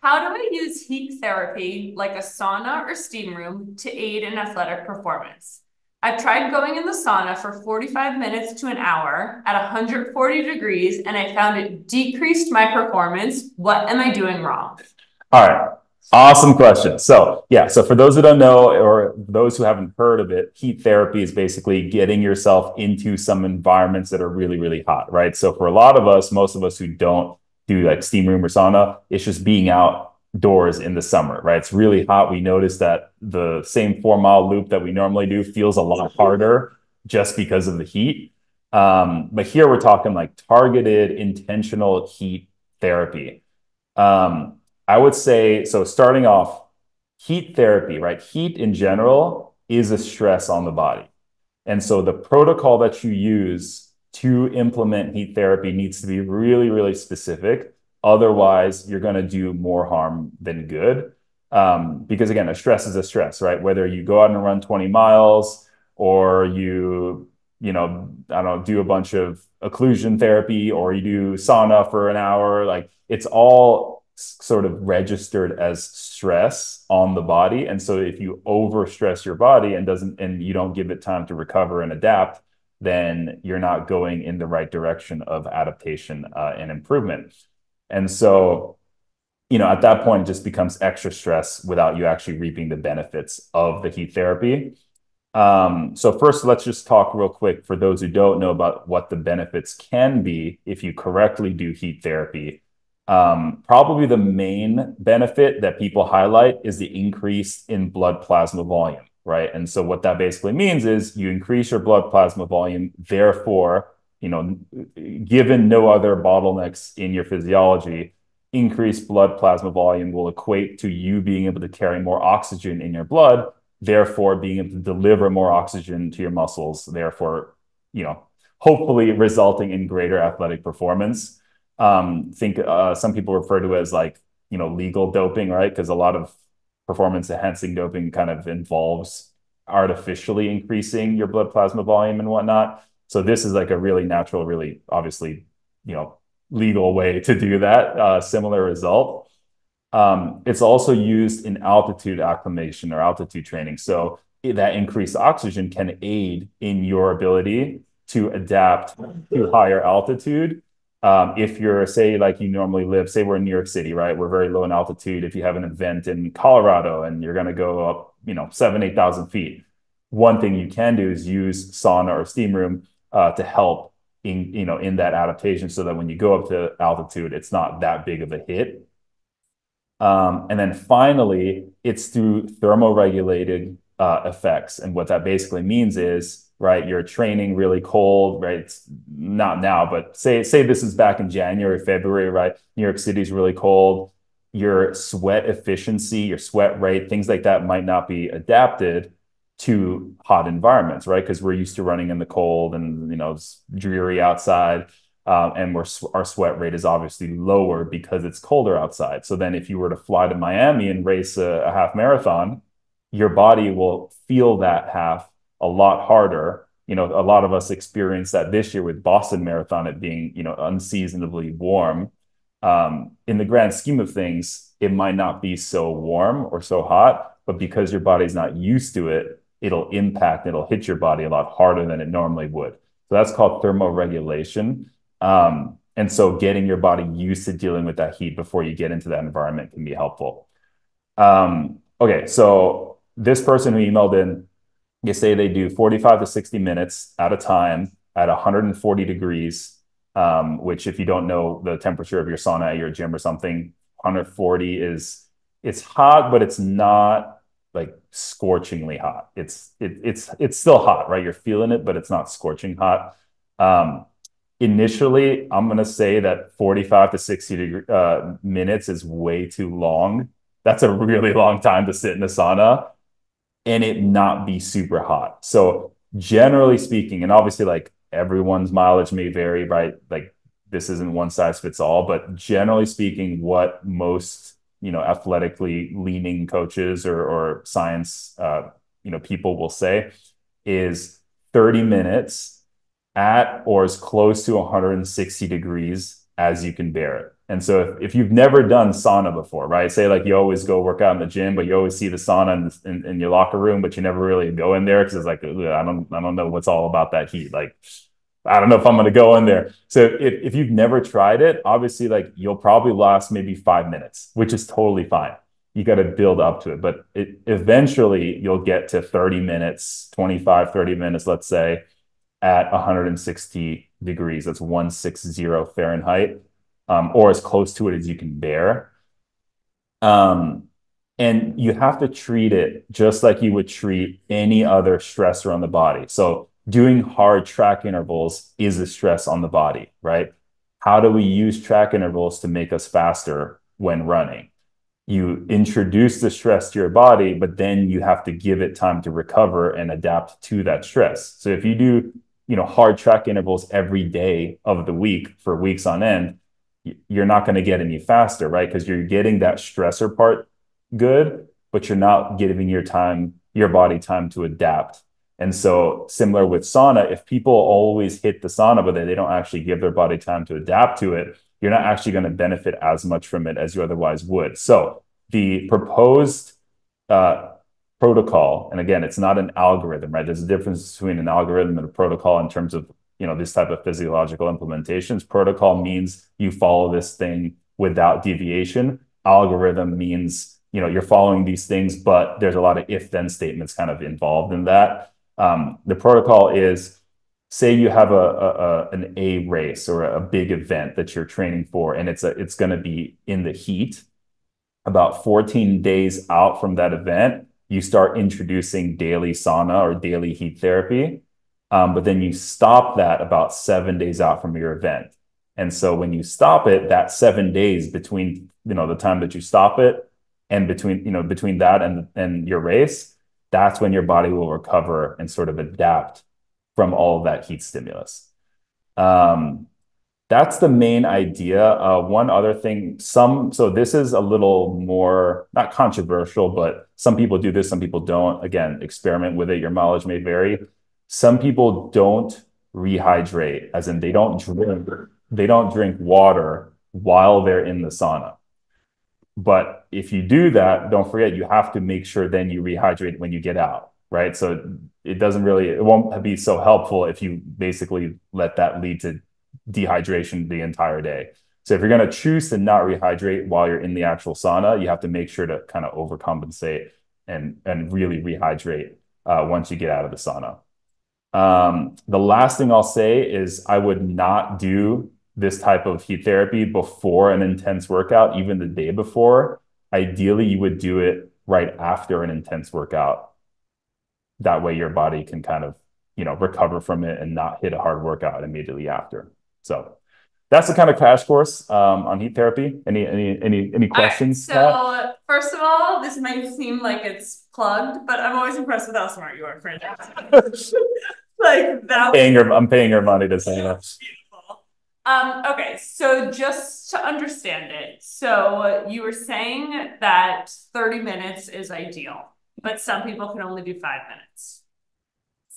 How do I use heat therapy like a sauna or steam room to aid in athletic performance? I've tried going in the sauna for 45 minutes to an hour at 140 degrees and I found it decreased my performance. What am I doing wrong? All right. Awesome question. So, yeah, so for those who don't know or those who haven't heard of it, heat therapy is basically getting yourself into some environments that are really, really hot, right? So, for a lot of us, most of us who don't do like steam room or sauna, it's just being outdoors in the summer, right? It's really hot. We notice that the same four mile loop that we normally do feels a lot harder just because of the heat. Um, but here we're talking like targeted, intentional heat therapy. Um, I would say so, starting off, heat therapy, right? Heat in general is a stress on the body. And so the protocol that you use to implement heat therapy needs to be really, really specific. Otherwise, you're going to do more harm than good. Um, because again, a stress is a stress, right? Whether you go out and run 20 miles or you, you know, I don't know, do a bunch of occlusion therapy or you do sauna for an hour, like it's all sort of registered as stress on the body. And so if you overstress your body and doesn't, and you don't give it time to recover and adapt, then you're not going in the right direction of adaptation uh, and improvement. And so, you know, at that point, it just becomes extra stress without you actually reaping the benefits of the heat therapy. Um, so first, let's just talk real quick for those who don't know about what the benefits can be if you correctly do heat therapy. Um, probably the main benefit that people highlight is the increase in blood plasma volume right? And so what that basically means is you increase your blood plasma volume, therefore, you know, given no other bottlenecks in your physiology, increased blood plasma volume will equate to you being able to carry more oxygen in your blood, therefore being able to deliver more oxygen to your muscles, therefore, you know, hopefully resulting in greater athletic performance. Um, think uh, some people refer to it as like, you know, legal doping, right? Because a lot of performance enhancing doping kind of involves artificially increasing your blood plasma volume and whatnot. So this is like a really natural, really obviously, you know, legal way to do that. Uh, similar result. Um, it's also used in altitude acclimation or altitude training. So that increased oxygen can aid in your ability to adapt to higher altitude um, if you're say like you normally live say we're in new york city right? We're very low in altitude. If you have an event in colorado and you're going to go up you know seven eight thousand feet one thing you can do is use sauna or steam room uh, to help in you know in that adaptation so that when you go up to altitude it's not that big of a hit. Um, and then finally it's through thermoregulated uh, effects. And what that basically means is right? You're training really cold, right? It's not now, but say say this is back in January, February, right? New York City's really cold. Your sweat efficiency, your sweat rate, things like that might not be adapted to hot environments, right? Because we're used to running in the cold and you know it's dreary outside. Um, and we're, our sweat rate is obviously lower because it's colder outside. So then, if you were to fly to Miami and race a, a half marathon, your body will feel that half a lot harder. You know, a lot of us experienced that this year with Boston Marathon, it being, you know, unseasonably warm. Um, in the grand scheme of things, it might not be so warm or so hot, but because your body's not used to it, it'll impact, it'll hit your body a lot harder than it normally would. So that's called thermoregulation. Um, and so getting your body used to dealing with that heat before you get into that environment can be helpful. Um, okay, so this person who emailed in you say they do 45 to 60 minutes at a time at 140 degrees, um, which if you don't know the temperature of your sauna at your gym or something, 140 is it's hot, but it's not like scorchingly hot. It's it, it's it's still hot, right? You're feeling it, but it's not scorching hot. Um, initially, I'm gonna say that 45 to 60 degree, uh, minutes is way too long. That's a really long time to sit in a sauna and it not be super hot. So generally speaking, and obviously like everyone's mileage may vary, right? Like this isn't one size fits all, but generally speaking, what most you know athletically leaning coaches or, or science uh, you know people will say is 30 minutes at or as close to 160 degrees as you can bear it And so if, if you've never done sauna before, right? Say like you always go work out in the gym, but you always see the sauna in, in, in your locker room, but you never really go in there because it's like I don't I don't know what's all about that heat. Like I don't know if I'm going to go in there. So if, if you've never tried it, obviously like you'll probably last maybe five minutes, which is totally fine. You got to build up to it, but it, eventually you'll get to 30 minutes, 25, 30 minutes, let's say at 160 degrees. That's 160 Fahrenheit, um, or as close to it as you can bear. Um, and you have to treat it just like you would treat any other stressor on the body. So doing hard track intervals is a stress on the body, right? How do we use track intervals to make us faster when running? You introduce the stress to your body, but then you have to give it time to recover and adapt to that stress. So if you do, you know, hard track intervals every day of the week for weeks on end, you're not going to get any faster, right? Because you're getting that stressor part good, but you're not giving your time, your body time to adapt and so, similar with sauna, if people always hit the sauna, but they don't actually give their body time to adapt to it, you're not actually going to benefit as much from it as you otherwise would. So, the proposed uh, protocol, and again, it's not an algorithm, right? There's a difference between an algorithm and a protocol in terms of you know this type of physiological implementations. Protocol means you follow this thing without deviation. Algorithm means you know you're following these things, but there's a lot of if-then statements kind of involved in that. Um, the protocol is say you have a, a, an A race or a big event that you're training for, and it's a, it's going to be in the heat. About 14 days out from that event, you start introducing daily sauna or daily heat therapy. Um, but then you stop that about seven days out from your event. And so when you stop it, that seven days between you know the time that you stop it and between you know between that and and your race, that's when your body will recover and sort of adapt from all of that heat stimulus. Um, that's the main idea. Uh, one other thing, some so this is a little more not controversial, but some people do this, some people don't. Again, experiment with it. Your mileage may vary. Some people don't rehydrate, as in they don't drink they don't drink water while they're in the sauna. But if you do that, don't forget you have to make sure then you rehydrate when you get out, right? So it doesn't really, it won't be so helpful if you basically let that lead to dehydration the entire day. So if you're going to choose to not rehydrate while you're in the actual sauna, you have to make sure to kind of overcompensate and and really rehydrate uh, once you get out of the sauna. Um, the last thing I'll say is I would not do this type of heat therapy before an intense workout, even the day before, ideally you would do it right after an intense workout. That way your body can kind of, you know, recover from it and not hit a hard workout immediately after. So that's the kind of crash course um, on heat therapy. Any any any any questions? Right, so first of all, this might seem like it's plugged, but I'm always impressed with how smart you are, friend. like that. Paying her, I'm paying her money to say that. Um, okay, so just to understand it, so you were saying that 30 minutes is ideal, but some people can only do five minutes.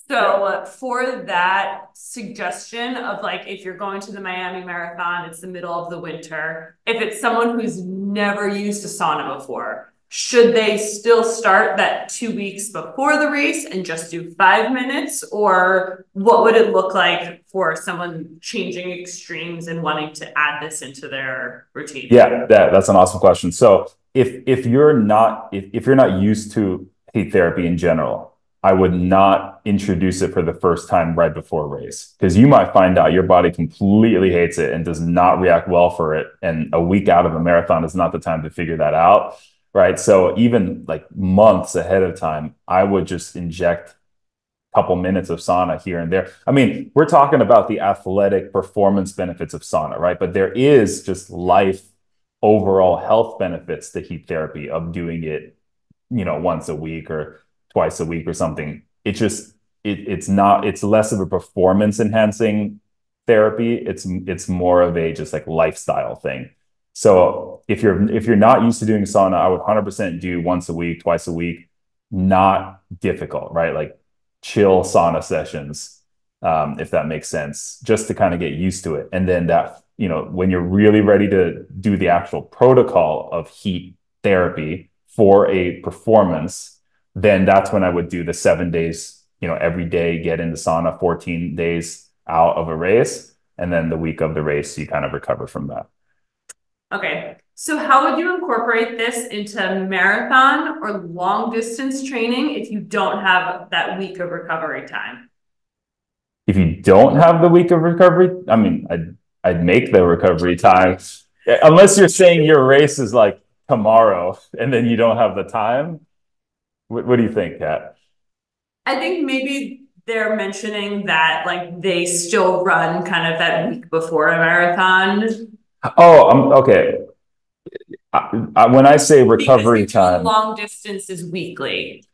So for that suggestion of like if you're going to the Miami Marathon, it's the middle of the winter. If it's someone who's never used a sauna before, should they still start that two weeks before the race and just do five minutes? Or what would it look like for someone changing extremes and wanting to add this into their routine? Yeah, that, that's an awesome question. So if if you're not if, if you're not used to heat therapy in general, I would not introduce it for the first time right before a race because you might find out your body completely hates it and does not react well for it. And a week out of a marathon is not the time to figure that out right? So even like months ahead of time, I would just inject a couple minutes of sauna here and there. I mean, we're talking about the athletic performance benefits of sauna, right? But there is just life overall health benefits to heat therapy of doing it, you know, once a week or twice a week or something. It just it, it's not it's less of a performance enhancing therapy. It's it's more of a just like lifestyle thing. So if you're if you're not used to doing sauna, I would 100% do once a week, twice a week. Not difficult, right? Like chill sauna sessions, um, if that makes sense, just to kind of get used to it. And then that you know, when you're really ready to do the actual protocol of heat therapy for a performance, then that's when I would do the seven days, you know, every day, get in the sauna 14 days out of a race. And then the week of the race, you kind of recover from that. Okay. So how would you incorporate this into marathon or long distance training if you don't have that week of recovery time? If you don't have the week of recovery, I mean, I'd I'd make the recovery time. Unless you're saying your race is like tomorrow and then you don't have the time. What, what do you think, Kat? I think maybe they're mentioning that like they still run kind of that week before a marathon. Oh, um, okay. I, I, when I say recovery time, long distance is weekly.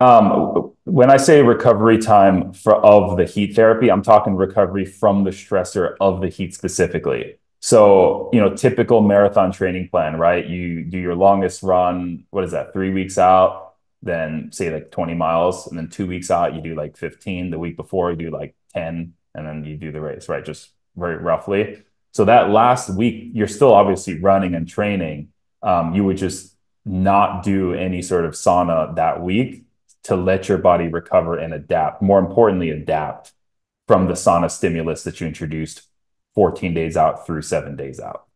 Um, when I say recovery time for of the heat therapy, I'm talking recovery from the stressor of the heat specifically. So, you know, typical marathon training plan, right? You do your longest run, what is that, three weeks out, then say like 20 miles, and then two weeks out, you do like 15. The week before, you do like 10, and then you do the race, right? Just very roughly. So that last week, you're still obviously running and training. Um, you would just not do any sort of sauna that week to let your body recover and adapt. More importantly, adapt from the sauna stimulus that you introduced 14 days out through seven days out.